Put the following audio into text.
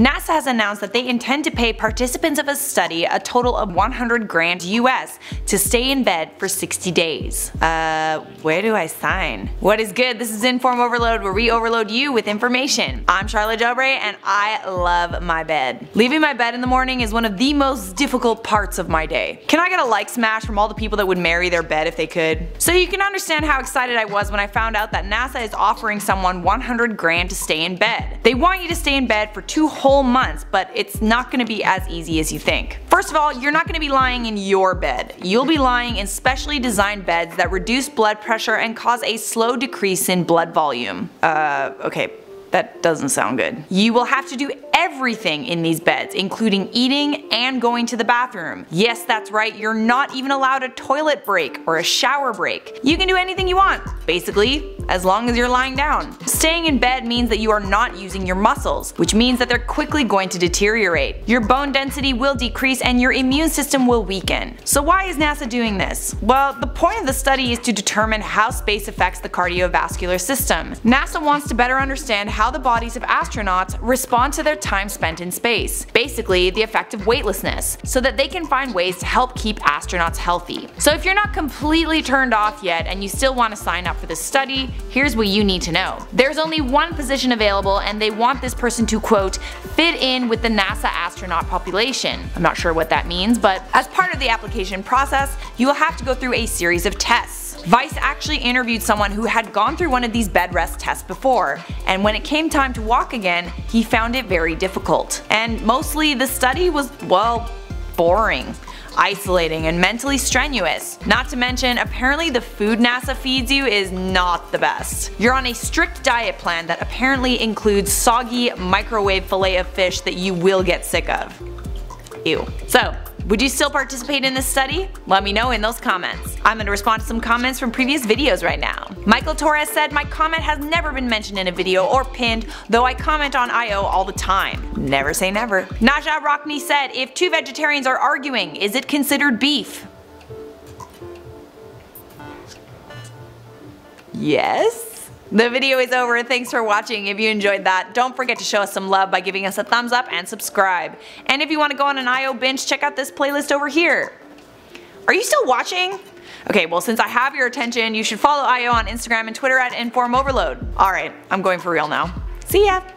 NASA has announced that they intend to pay participants of a study a total of 100 grand US to stay in bed for 60 days. Uh, where do I sign? What is good? This is Inform Overload where we overload you with information. I'm Charlotte Dobre and I love my bed. Leaving my bed in the morning is one of the most difficult parts of my day. Can I get a like smash from all the people that would marry their bed if they could? So you can understand how excited I was when I found out that NASA is offering someone 100 grand to stay in bed. They want you to stay in bed for two whole months, but it's not gonna be as easy as you think. First of all, you're not gonna be lying in your bed. You'll be lying in specially designed beds that reduce blood pressure and cause a slow decrease in blood volume. Uh, okay, that doesn't sound good. You will have to do everything in these beds, including eating and going to the bathroom. Yes, that's right, you're not even allowed a toilet break or a shower break. You can do anything you want, basically, as long as you're lying down. Staying in bed means that you are not using your muscles, which means that they're quickly going to deteriorate. Your bone density will decrease and your immune system will weaken. So why is NASA doing this? Well, the point of the study is to determine how space affects the cardiovascular system. NASA wants to better understand how the bodies of astronauts respond to their time spent in space, basically the effect of weightlessness, so that they can find ways to help keep astronauts healthy. So if you're not completely turned off yet and you still want to sign up for this study, here's what you need to know. There's only one position available and they want this person to quote, fit in with the NASA astronaut population. I'm not sure what that means, but as part of the application process, you will have to go through a series of tests. Vice actually interviewed someone who had gone through one of these bed rest tests before, and when it came time to walk again, he found it very difficult. And mostly the study was, well, boring isolating, and mentally strenuous. Not to mention, apparently the food NASA feeds you is not the best. You're on a strict diet plan that apparently includes soggy microwave fillet of fish that you will get sick of. Ew. So, would you still participate in this study? Let me know in those comments. I'm going to respond to some comments from previous videos right now. Michael Torres said, my comment has never been mentioned in a video or pinned, though I comment on IO all the time. Never say never. Naja Rockney said, if two vegetarians are arguing, is it considered beef? Yes? The video is over, thanks for watching. If you enjoyed that, don't forget to show us some love by giving us a thumbs up and subscribe. And if you want to go on an IO binge, check out this playlist over here. Are you still watching? Okay, well since I have your attention, you should follow IO on Instagram and Twitter at Inform Overload. Alright, I'm going for real now. See ya!